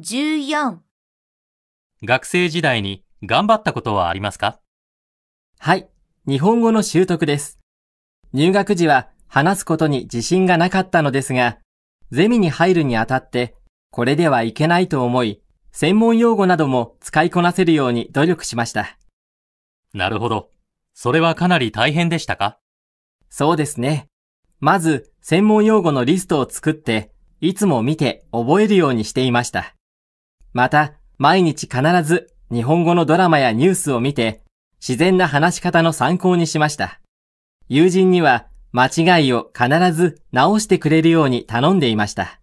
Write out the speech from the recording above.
14学生時代に頑張ったことはありますか？はい、日本語の習得です。入学時は話すことに自信がなかったのですが、ゼミに入るにあたって、これではいけないと思い、専門用語なども使いこなせるように努力しました。なるほど。それはかなり大変でしたか？そうですね。まず、専門用語のリストを作って、いつも見て覚えるようにしていました。また、毎日必ず日本語のドラマやニュースを見て、自然な話し方の参考にしました。友人には間違いを必ず直してくれるように頼んでいました。